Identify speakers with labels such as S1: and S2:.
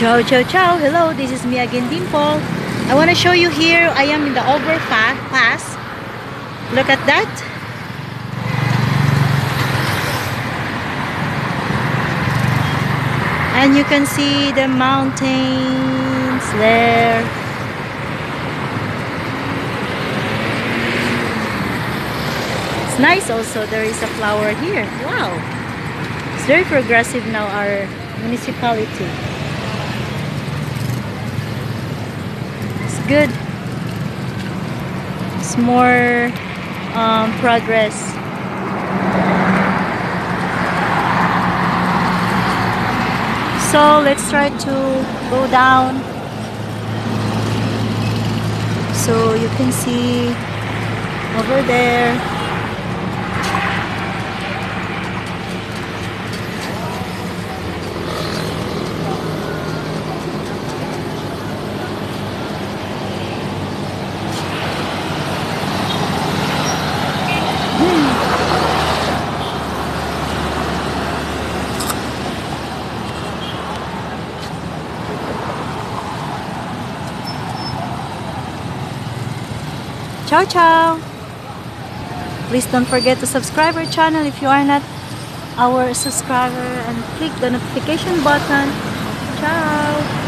S1: Ciao, ciao, ciao. Hello, this is me again, Dimple. I want to show you here. I am in the overpass. Pass look at that. And you can see the mountains there. It's nice also. There is a flower here. Wow. It's very progressive now, our municipality. Good. It's more um, progress. So let's try to go down. So you can see over there. Ciao, ciao! Please don't forget to subscribe our channel if you are not our subscriber and click the notification button. Ciao!